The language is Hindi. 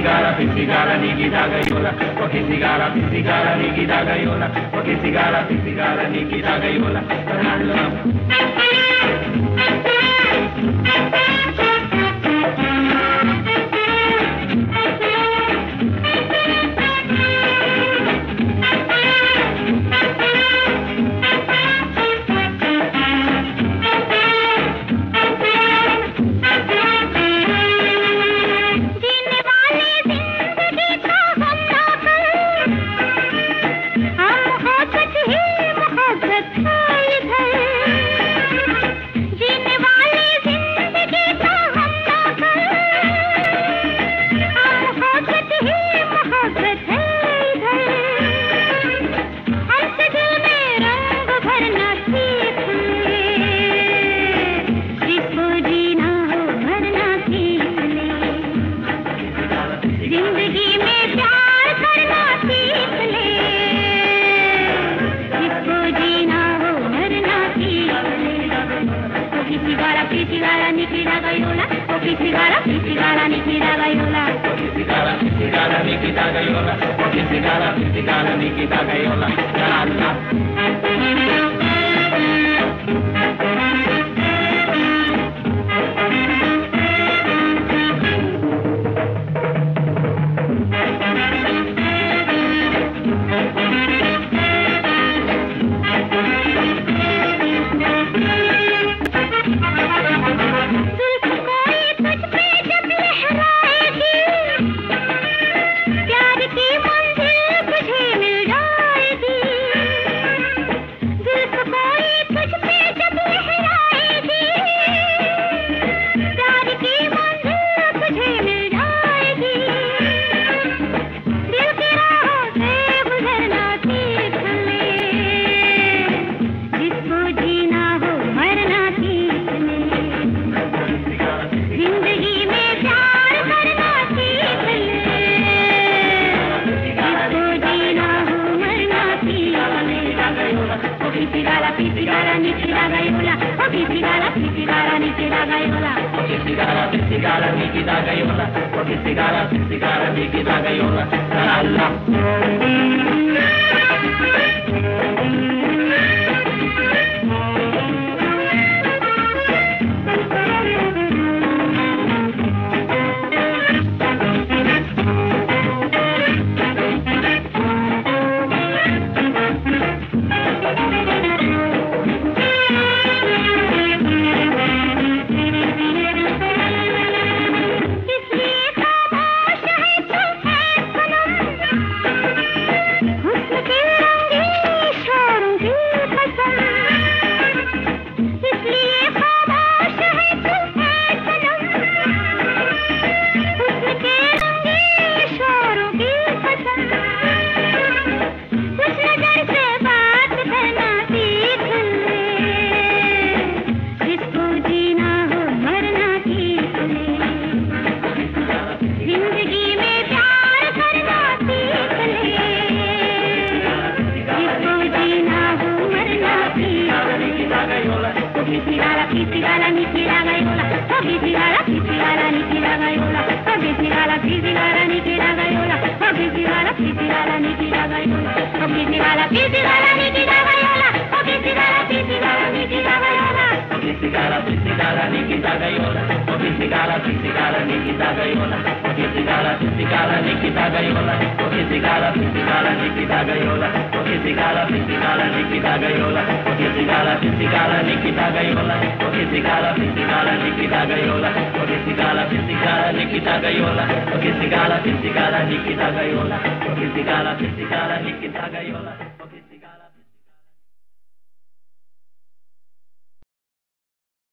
sigara, sin sigara, ni quita gayola, porque sigara, sin sigara, ni quita gayola, porque sigara, sin sigara, ni quita gayola, Fernando. ज़िंदगी में प्यार करना सीख ले। जिसको जीना हो मरना सीख ले। तो किसी गारा किसी गारा निकला गयोला ओ किसी गारा किसी गारा निकला गयोला। ओ किसी गारा किसी गारा निकला गयोला ओ किसी गारा किसी गारा निकला गयोला। जाना పిసిరాల పిసిరాల నిచ్చిరాల ఇవుల ఓ పిసిరాల పిసిరాల నిచ్చిరాల ఇవుల ఓ పిసిరాల పిసిరాల నీకిదాగ ఇవుల ఓ పిసిరాల పిసిరాల నీకిదాగ ఇవుల అల్లం पिसिगाला पिसिगाला निकिरा गयोला ओ पिसिगाला पिसिगाला निकिरा गयोला ओ पिसिगाला पिसिगाला निकिरा गयोला ओ पिसिगाला पिसिगाला निकिरा गयोला ओ पिसिगाला पिसिगाला निकिरा गयोला ओ पिसिगाला पिसिगाला निकिरा गयोला Oki sigara, pisigara, nikida gayola, oki sigara, pisigara, nikida gayola, oki sigara, pisigara, nikida gayola, oki sigara, pisigara, nikida gayola, oki sigara, pisigara, nikida gayola, oki sigara, pisigara, nikida gayola, sigara, pisigara, nikida gayola, oki sigara, pisigara, nikida gayola, oki Nikita pisigara, nikida gayola, oki sigara, pisigara, nikida gayola.